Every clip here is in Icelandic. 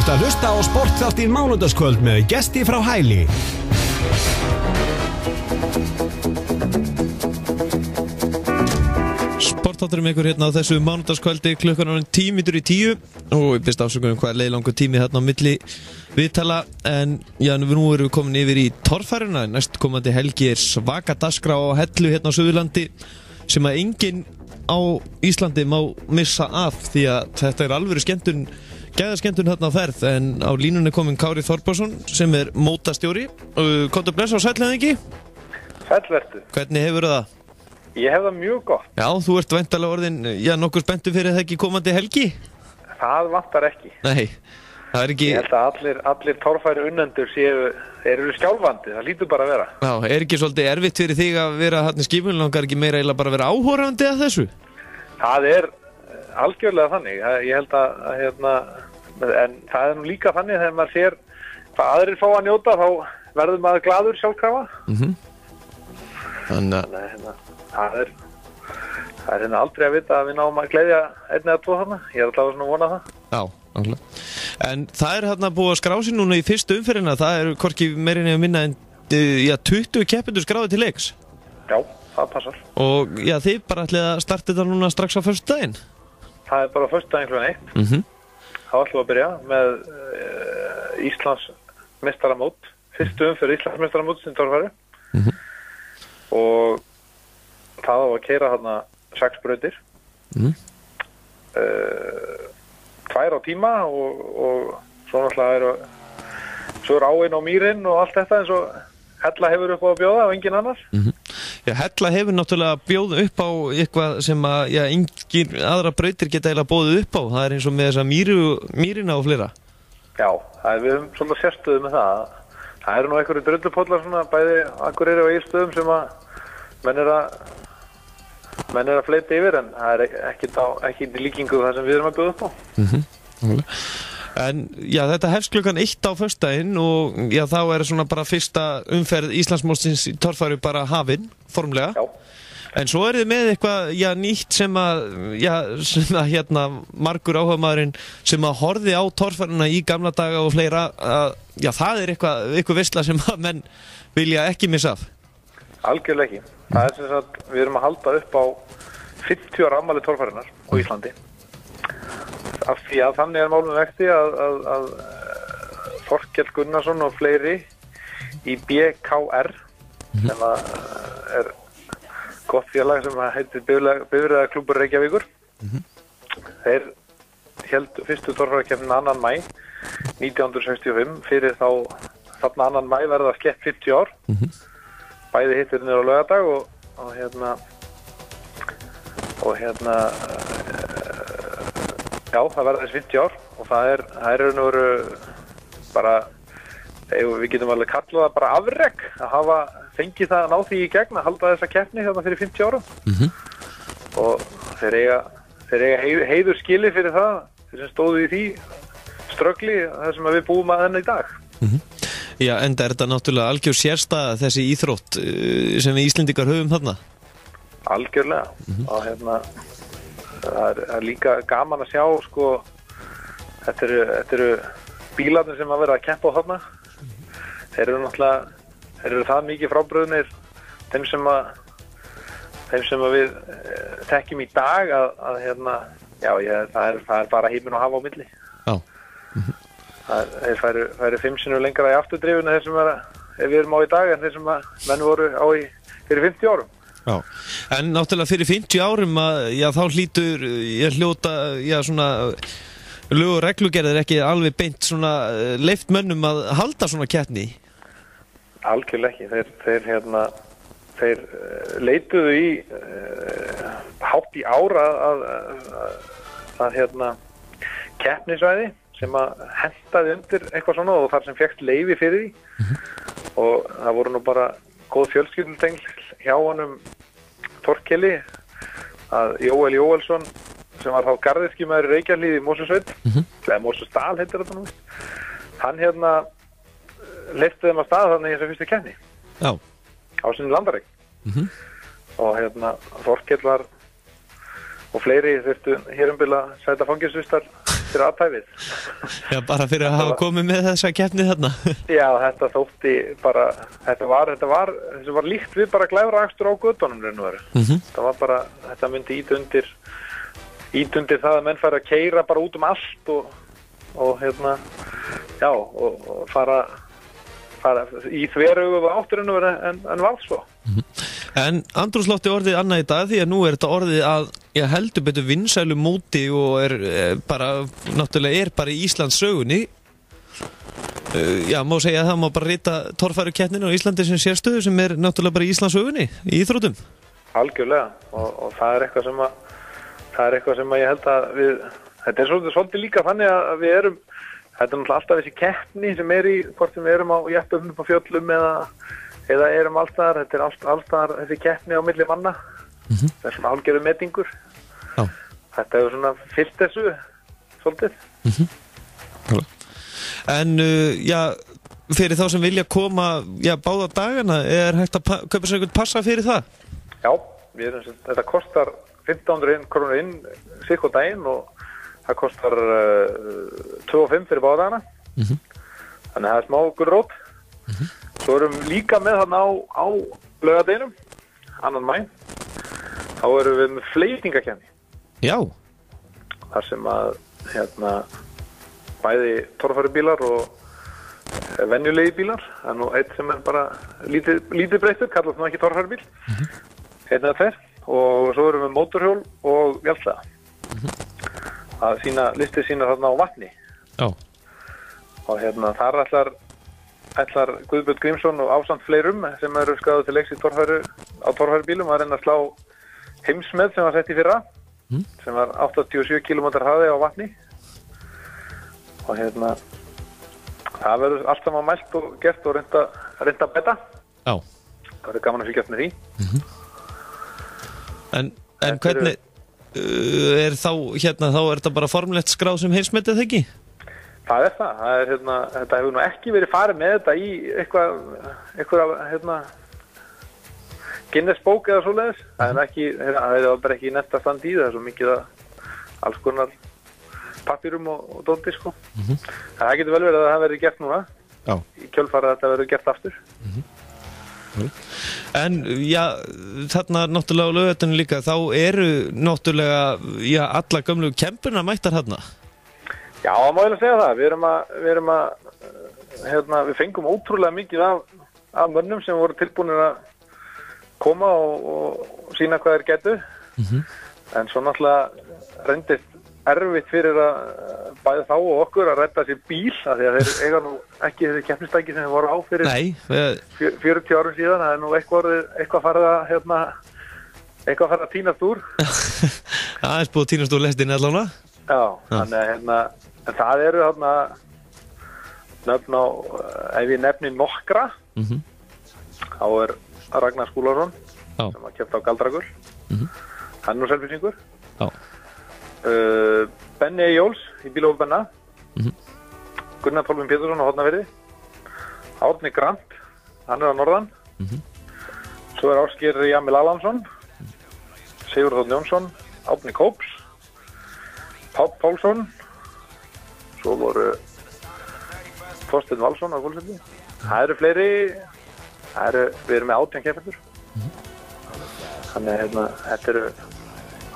ert að hlusta á sportþáttið mánudagskvöld með gesti frá hæli. Sportátturum ykkur hérna á þessu mánudagskvöldi klukkan árið tímitur í tíu. Og ég byrst ásökunum hvað er leiðlangu tími hérna á milli viðtala. En já, nú erum við komin yfir í torfæruna. Næst komandi helgi er svaka daskra á hellu hérna á Suðurlandi sem að enginn á Íslandi má missa af því að þetta er alveg skemmtun gæðaskemmtun hérna á ferð en á línunni komin Kári Þorbarsson sem er mótastjóri Kontur blessa og sætlega ekki Sælvertu. Hvernig hefur það? Ég hef það mjög gott. Já, þú ert væntalega orðin, já, nokkur spenntu fyrir það ekki komandi helgi? Það vantar ekki. Nei, það er ekki, Ég held að allir, allir torfæri unnendur séu, eru skjálfandi, það lítur bara að vera. já, er ekki svolítið erfitt fyrir þig að vera hann í skipun, langar ekki meira eða bara að vera áhórandi að þessu? Það er eh, algjörlega þannig. Ég held að, hérna, en það er nú líka þannig þegar maður sér hvað aðrir fá að njóta, þá verður maður gladur sjálfkrafa. Þannig að, hérna, það er, það er hérna aldrei að vita að við náum að gleyðja einn eða tvo þarna. Ég er alltaf að vona það. já, náttúrulega. En það er hérna búið að skrá sér núna í fyrstu umferðina, það er hvorki meira nefn minna en, uh, já, 20 keppindur skráði til leiks. Já, það passar. Og já, þið bara ætlið að starta þetta núna strax á fyrstu daginn. Það er bara fyrst daginn klúin eitt. Mhm. Þá ætlum við að byrja með uh, Íslands mestaramót, fyrstu umfyrir Íslands mestaramót sem torfæri og það á að keira þarna sex brautir Mhm. uh, tvær á tíma og, og svo náttúrulega eru svo er áinn á mýrin og allt þetta eins og hella hefur upp á að bjóða og engin annar Já, Hella hefur náttúrulega bjóð upp á eitthvað sem að, já, engin aðra brautir geta eiginlega bóðið upp á. Það er eins og með þessa mýru, mýrina og fleira. Já, það er, við höfum svolítið sérstöðu með það. Það eru nú einhverju drullupollar svona bæði akkur eru á eiginstöðum sem að menn er að menn er að fleita yfir en það er ekki, ekki í líkingu það sem við erum að bjóða upp á. En já, þetta hefst klukkan eitt á föstudaginn og já, þá er svona bara fyrsta umferð Íslandsmóstins í torfæru bara hafinn, formlega. Já, En svo er þið með eitthvað, já, nýtt sem að, já, sem að hérna margur áhugamadurinn sem að horfi á torfæruna í gamla daga og fleira, að, já, það er eitthvað, eitthvað vissla sem að menn vilja ekki missa af. algjörlega ekki. Það er sem sagt, við erum að halda upp á 50 ára ammali torfærinar á Íslandi. Af því að þannig er málum vekti að, að, að eh, Þorkell Gunnarsson og fleiri í BKR sem að eh, er gott félag sem að heitir Bifræða klúbur Reykjavíkur. Þeir held fyrstu torfærakefnin annan mæ 1965 fyrir þá þarna annan mæ verða skett 50 ár. Bæði hittir á lögadag og, og hérna og hérna já, það verða þessi 50 ár og það er, það er raun og veru bara við getum alveg kallað það bara afreg að hafa fengið það að ná því í gegn að halda þessa keppni hérna fyrir 50 árum. Og þeir eiga, þeir eiga heiður, skili fyrir það þeir sem stóðu í því ströggli það sem við búum að henni í dag. Já, enda er þetta náttúrulega algjör sérstæða þessi íþrótt uh, sem við Íslendingar höfum þarna. Algjörlega. Og hérna það er, líka gaman að sjá sko þetta eru, þetta eru bílarnir sem að vera að keppa á þarna. Þeir eru náttúrulega þeir eru það mikið frábröðnir þeim sem að þeim sem að við tekjum í dag að, að hérna já, ég, það, er, það er bara heiminn og hafa á milli. Já. það þeir færu, færu fimm sinnur lengra í afturdrifinu þeir sem að við erum á í dag en þeir sem að menn voru á í fyrir 50 árum Já. En náttúrulega fyrir 50 árum að, já, þá hlýtur, ég hljóta, já, svona, lög og reglugerðir ekki alveg beint svona uh, leift mönnum að halda svona keppni. Algjörlega ekki. Þeir, þeir, hérna, þeir uh, leituðu í uh, hátt í ára að, að, að, hérna, keppnisvæði sem að hentaði undir eitthvað svona og þar sem fekst leifi fyrir því og það voru nú bara góð fjölskyldutengl hjá honum Torkeli að Jóel Jóelsson sem var þá garðiskjumæður í Reykjavíð í Mósusveit eða Mósusdal heitir þetta nú. Hann hérna leifti þeim að staða þannig í þessu fyrstu kenni Já. á sinni landareik og hérna Þorkell var og fleiri þurftu hérumbila sæta fangilsvistar fyrir aðtæfið. Já, bara fyrir að hafa komið með þessa keppni þarna. Já, þetta þótti bara, þetta var, þetta var, þetta var líkt við bara glæfra akstur á göttunum raun og veru. Mhm. Það var bara, þetta myndi ít undir, ít undir það að menn færi að keira bara út um allt og, og hérna, já, og, og fara, fara í þverögu áttur raun og veru en, en varð svo. En andrúslótti orðið annað í dag því að nú er þetta orðið að ég heldur betur vinsælu móti og er e, bara, náttúrulega er bara í Íslands sögunni. Uh, já, má segja að það má bara rita torfæru keppninu á Íslandi sem sérstöðu sem er náttúrulega bara í Íslands sögunni í Íþrótum. Algjörlega og, og það er eitthvað sem að það er eitthvað sem að ég held að við þetta er svolítið líka þannig að við erum þetta er náttúrulega alltaf þessi keppni sem er í hvort sem við erum á jættufnum á fjöllum eða, eða erum allstaðar þetta er allt, allstaðar þessi keppni á milli manna. Það er svona hálgerðu metingur. Já. þetta hefur svona fyllt þessu svolítið. En uh, já, fyrir þá sem vilja koma já, báða dagana, er hægt að pa- kaupa sér einhvern passa fyrir það? Já, við erum, sem- þetta kostar 1500 krónur inn sikk og daginn og það kostar uh, 2,5 fyrir báðana þannig að það er smá gulrót. Svo erum við líka með þarna á, á lögadeginum annan mæ þá erum við með fleitingakenni Já, þar sem að hérna, bæði torfæri bílar og eh, venjulegi bílar. Það er nú eitt sem er bara lítið, lítið breyttur, kallast nú ekki torfæri bíl einn eða tveir. Og svo erum við mótorhjól og vjálslega að sína, listið sína þarna á vatni. Já, og hérna þar ætlar ætlar Guðbjörn Grímsson og ásamt fleirum sem eru skráðu til leiks torfæru á torfæru bílum að reyna að slá heimsmeð sem var sett í fyrra sem var 87 km hraði á vatni. Og hérna það verður allt saman mælt og gert og reynda, reynda að betta það verður gaman að fylgjast með því. En, en Þetta eru- hvernig er þá, hérna, þá er þetta bara formlegt skráð sem heimsmetið ekki? það er það, það er, hérna, þetta hefur nú ekki verið farið með þetta í eitthvað eitthvað hérna Guinness bók eða svoleiðis. Það er ekki, hérna, það er bara ekki netta stand í það er svo mikið að alls konar pappirum og, og dóti sko. Það getur vel verið að það verið gert núna. Já. í kjölfara að þetta verið gert aftur En, já, þarna náttúrulega á lögatunum líka, þá eru náttúrulega, já, alla gömlu kempuna mættar þarna. Já, það má ég að segja það. Við erum að, við erum að, eh, hérna, við fengum ótrúlega mikið af, af mönnum sem voru tilbúinir að koma og, og sína hvað þeir getu. En svo náttúrulega reyndist erfitt fyrir að bæði þá og okkur að redda sér bíl, af því að þeir eiga nú ekki þessi keppnistæki sem þeir voru á fyrir Nei, fjö- 40 árum síðan. Það er nú eitthvað, eitthvað farið að, hérna, eitthvað farið að tínast úr. aðeins búið að týnast úr lestinni allána. Já, þannig að hérna, það eru hérna nöfn á, ef ég nefni nokkra, Mhm. þá er Ragnar Skúlason Já. sem var kæft á Galdragur, hann er nú selfisingur, Já. Uh, Benni E. Jóls í Bílófi Benna, Mhm. Gunnar Pálminn Pétursson á Hortnaverði, Árni Grant, hann er á Norðan, svo er Áskir Jamil Alansson, Sigur Þótt Jónsson, Átni Kóps, Pál Pálsson, svo voru Þorstein Valsson á Gólfsöldi. Það eru fleiri, það eru, við erum með átján keppendur. Þannig að hérna, þetta eru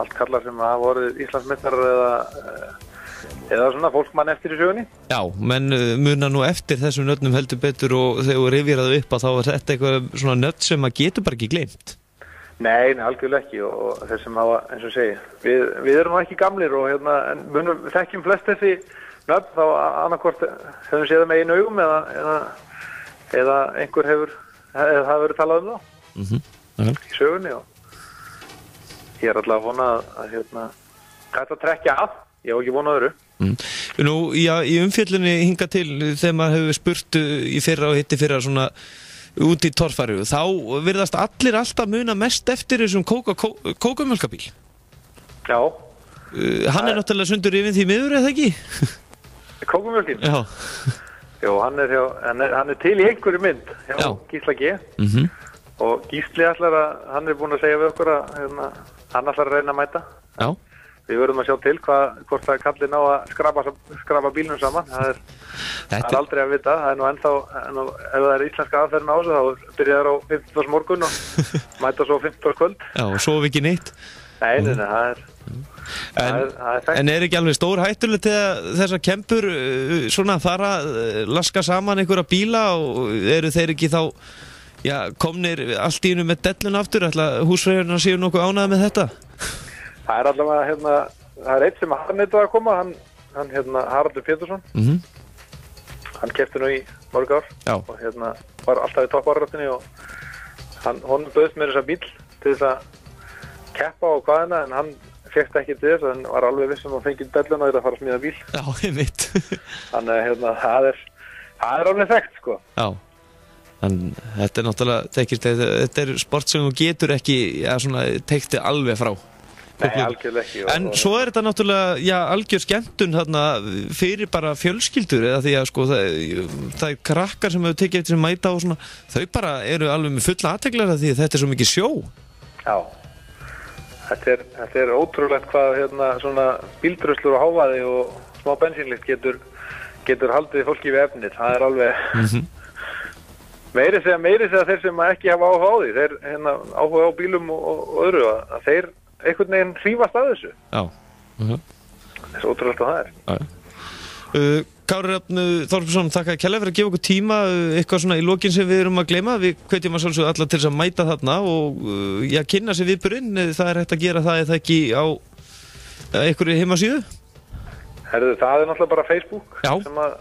allt kallar sem hafa voru Íslandsmyndar eða, eh, eða svona fólkmann eftir í sögunni. Já, menn uh, muna nú eftir þessum nöfnum heldur betur og þegar þú rifjar það upp að þá er þetta eitthvað svona nöfn sem að getur bara ekki gleymt. Nei, algjörlega ekki og, og þeir sem hafa, eins og segi, við, við erum ekki gamlir og hérna, en munum, þekkjum flest þessi nöfn þá annarkvort höfum við séð með einu augum eða, eða, eða einhver hefur, eða það hefur verið talað um þá Mm -hmm. í sögunni og ég er alltaf að vona að, hérna, þetta trekja að, ég hef ekki vonað öðru. mm. Nú, já, í umfjöllunni hinga til þegar maður hefur spurt uh, í fyrra og hitti fyrra svona út í torfæru, þá virðast allir alltaf muna mest eftir þessum kókamjölkabíl. Já, Uh, hann er náttúrulega sundur yfir því miður, eða ekki? kókumjölkin, Já. jú, hann er, hjá, hann, er, hann er til í einhverju mynd hjá Já. Gísla G. Mm Og Gísli ætlar að, hann er búin að segja við okkur að hérna, hann ætlar að reyna að mæta. Já. við verðum að sjá til hvað, hvort það kalli ná að skrapa, skrapa bílnum saman það er, það er Þetta, aldrei að vita það er nú ennþá, en ef það er íslenska aðferðin á þessu þá byrjaður á 15. morgun og mæta svo 15. kvöld já, og svo ekki neitt nei, nei, nei, það er það En, það en er ekki alveg stór hættulegt þegar þessar kempur uh, svona fara uh, laska saman einhverja bíla og eru þeir ekki þá já, komnir allt í einu með dellun aftur ætla húsfreyjurna séu nokkuð ánæða með þetta? Það er allavega hérna, það er eitt sem hann neitt að koma hann, hann hérna, Haraldur Pétursson. Mm hann kefti nú í mörg ár Já. og hérna var alltaf í toppárrættinni og hann, honum bauðst mér þessa bíl til þess að keppa og hvaðina en hann fekk ekki til þess en var alveg vissum að fengið bellun og þetta að fara að smíða bíl. Já, ég veit þannig að hérna, það er það er alveg þekkt sko. Já En þetta er náttúrulega, tekist, þetta, þetta er sport sem þú getur ekki, já, svona, tekti alveg frá. Nei, algjörlega ekki En og, svo er þetta náttúrulega, já, algjör skemmtun þarna fyrir bara fjölskyldur eða því að sko það, það er krakkar sem hefur tekið eftir sem mæta og svona, þau bara eru alveg með fulla aðteglara því að þetta er svo mikið sjó. Já þetta er, þetta er ótrúlegt hvað hérna, svona bíldröslur og hávaði og smá bensínlikt getur getur haldið fólki við efnið það er alveg meiri segja meiri segja þeir sem ekki hafa áhuga á því þeir hérna, áhuga á bílum og, og, öðru að, að þeir einhvern veginn hrífast að þessu Já. Uh -huh. þessu ótrúlegt að það er uh, Kári Rafn Þorfsson, þakka að kella fyrir að gefa okkur tíma uh, eitthvað svona í lokin sem við erum að gleyma við hvetjum að svolítið alla til að mæta þarna og uh, já, kynna sér viðburinn það er hægt að gera það eða ekki á uh, einhverju heimasíðu Herðu, það er náttúrulega bara Facebook Já. sem að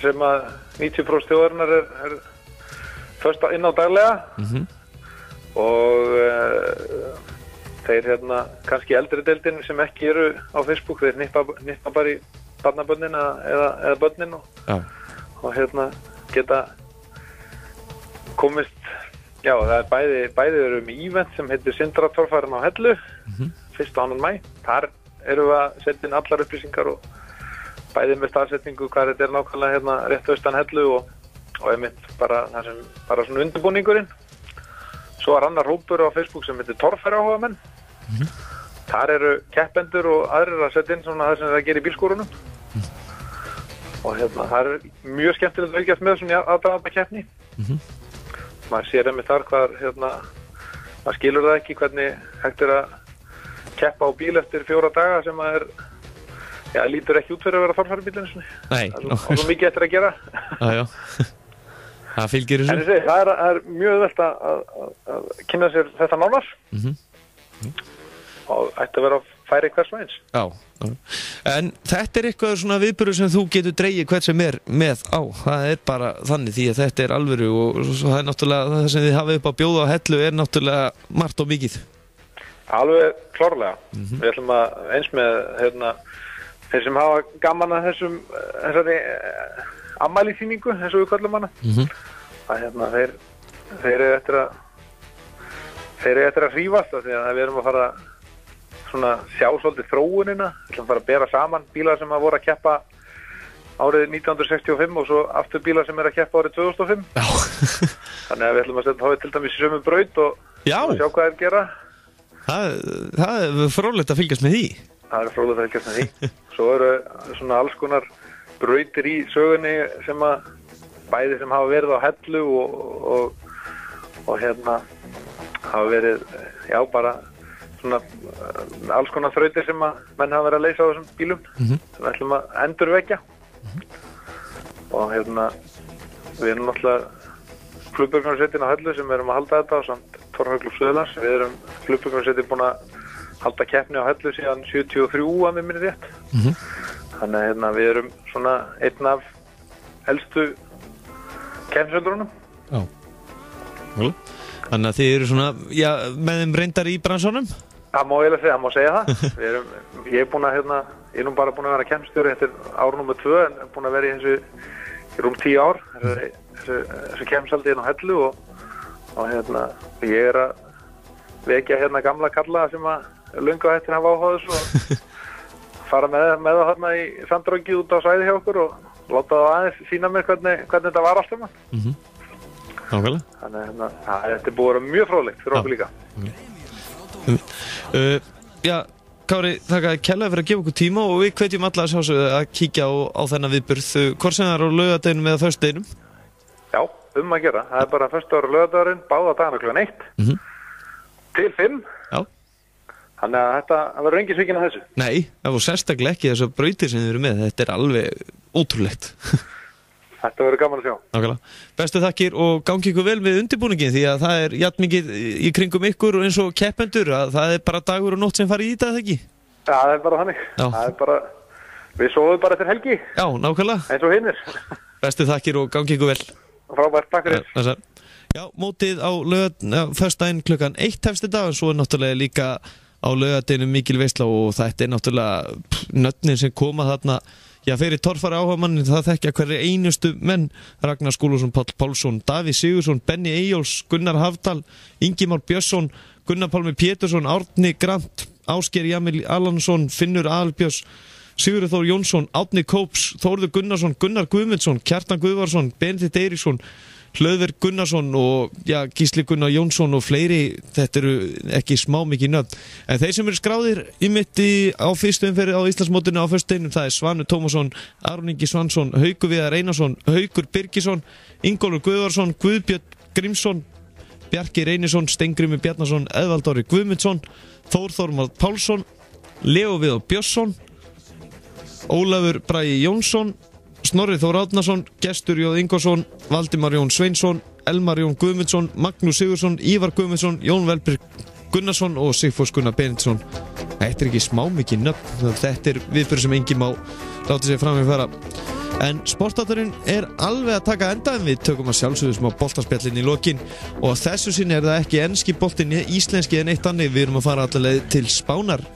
sem að 90% þjóðarinnar er, er först inn á daglega. Mhm. og uh, þeir hérna kannski eldri deildin sem ekki eru á Facebook þeir nippa bara í barnabönnin eða, eða bönnin og, Já, og hérna geta komist já það er bæði, bæði eru um ívent sem heitir Sindratorfærin á Hellu fyrst og annan mæ þar eru við að setja inn allar upplýsingar og bæði með staðsetningu hvað þetta er nákvæmlega hérna rétt austan Hellu og, og einmitt bara, það sem, bara svona undirbúningurinn. Svo er annar hópur á Facebook sem heitir Torfæri áhuga menn þar eru keppendur og aðrir að setja inn svona það sem það gerir í bílskúrunum. Og hérna það er mjög skemmtilegt að aukjast með svona aðdraðanda keppni. Maður sér einmitt þar hvað hérna maður skilur það ekki hvernig hægt er að keppa á bíl eftir fjóra daga sem að er já, lítur ekki út fyrir að vera farfæri bílinu nei, það er svo mikið eftir að gera. Já, já Það fylgir en þessu ég segi, það er, er mjög velt að, að, að, kynna sér þetta nánar Mhm. og ætti að vera að færi hvers og eins Já. En þetta er eitthvað svona viðbyrður sem þú getur dreigið hvert sem er með á. Það er bara þannig því að þetta er alvöru og það er náttúrulega það sem þið hafið upp á bjóða á hellu er náttúrulega margt og mikið. Alveg klárlega. Við ætlum að eins með hérna, þeir sem hafa gaman að þessum eh, þessari ammælísýningu, eins og við kallum hana. Mhm. Að hérna, þeir, þeir eru eftir að þeir eru eftir að því að við erum að fara svona sjá svolítið þróunina. Við ætlum að fara að bera saman bílar sem að voru að keppa árið 1965 og svo aftur bílar sem er að keppa árið 2005. Já. Þannig að við ætlum að setja þá til dæmis í sömu braut og, og sjá hvað þeir gera. það, það er frólægt að fylgjast með því. Það er fróðið að fylgjast með því. Svo eru svona alls konar brautir í sögunni sem að bæði sem hafa verið á hellu og, og, og hérna hafa verið, já bara svona uh, alls konar þrautir sem að menn hafa verið að leysa á þessum bílum Mhm. sem við ætlum að endurvekja og hérna við erum náttúrulega klubbögnarsveitin á hellu sem erum að halda þetta og samt Torhauklub Suðlands við erum klubbögnarsveitin búin að halda keppni á hellu síðan 73 að mér minni rétt Mhm. Þannig að hérna, við erum svona einn af Já. Jú. Þannig að þið eru svona, já, með þeim reyndar í bransunum? það má eiginlega segja, það má segja það erum, ég er búin að hérna, ég er nú bara búin að vera keppnstjóri eftir ár nummer 2 en er búin að vera í þessu í rúm 10 ár þessu, þessu, þessu keppnisaldi hérna á hellu og, og hérna, ég er að vekja hérna gamla kalla sem að lunga hættin hafa áhuga á þessu og fara með, með það þarna í sandröngi út á sæði hjá okkur og láta það aðeins sína mér hvernig, hvernig þetta var alltaf maður. Mm -hmm. Nákvæmlega. Þannig að hérna, þetta er búið að vera mjög fróðlegt fyrir okkur líka. Uh, já, Kári, þakka að kella fyrir að gefa okkur tíma og við hvetjum alla að kíkja á, á þennan viðburð. Hvort sem það er á lögadeginum eða þörsteginum? Já, um að gera. Það er bara fyrstu ára lögadagurinn, báða dagana kl. 1 mm -hmm. til 5 Þannig að þetta, verður engin svikin að þessu. nei, það var sérstaklega ekki þessar brautir sem þið eru með, þetta er alveg ótrúlegt Þetta verður gaman að sjá. Nákvæmlega. Bestu þakkir og gangi ykkur vel við undirbúningin því að það er jætt mikið í kringum ykkur og eins og keppendur að það er bara dagur og nótt sem fari í þetta eða ekki? Já, það er bara þannig. Er bara, við sofum bara eftir helgi, Já, nákvæmlega. eins og hinnir. Bestu þakkir og gangi ykkur vel. Frábært, takk fyrir. Þessar. Já, mótið á lögat, föstudaginn klukkan eitt hefsti dag og svo er náttúrulega líka á lögadeginu mikil veisla og þetta er náttúrulega nöfnin sem koma þarna. Já, fyrir torfari áhagamannin það þekkja hverri einustu menn. Ragnar Skúlusson, Páll Pálsson, Daví Sigursson, Benny Eyjóls, Gunnar Hafdal, Ingimár Björnsson, Gunnar Pálmi Pétursson, Árni Grant, Ásker Jamil Allansson, Finnur Albjörns, Sigurður Þór Jónsson, Átni Kóps, Þórður Gunnarsson, Gunnar Guðmundsson, Kjartan Guðvarsson, Benedikt Eiríksson, Hlöðver Gunnarsson og já, Gísli Gunnar Jónsson og fleiri, þetta eru ekki smá mikið nöfn. En þeir sem eru skráðir í mitti á fyrstu umferði á Íslandsmótinu á fyrstu einum, það er Svanu Tómasson, Aron Ingi Svansson, Haugur Viðar Einarsson, Haugur Birgisson, Ingólfur Guðvarsson, Guðbjörn Grímsson, Bjarki Reynisson, Stengrimi Bjarnason, Eðvaldóri Guðmundsson, Þór Þormald Pálsson, Leo Viðar Björnsson, Ólafur Bræi Jónsson, Snorri Þór Átnason, Gestur Jóð Ingvarsson, Valdimar Jón Sveinsson, Elmar Jón Guðmundsson, Magnús Sigursson, Ívar Guðmundsson, Jón Velbjörg Gunnarsson og Sigfús Gunnar Benediktsson. Þetta er ekki smá mikið nöfn, þetta er viðbyrð sem enginn má láta sér fram í fara. En sportáturinn er alveg að taka enda en við tökum að sjálfsögðu smá boltarspjallin í lokin og þessu sinni er það ekki enski boltin íslenski en eitt annir, við erum að fara allavega til Spánar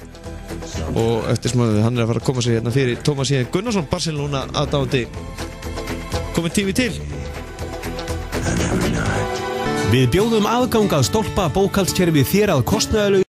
og eftir smáðu hann er að fara að koma sér hérna fyrir Tómas Íðan Gunnarsson Barcelona aðdáðandi komið tími til. Við bjóðum aðgang að stólpa bókaldskerfi þér að kostnaðalegu